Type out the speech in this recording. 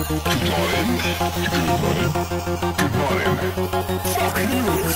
Good morning. Good morning. Good morning. Fuck you.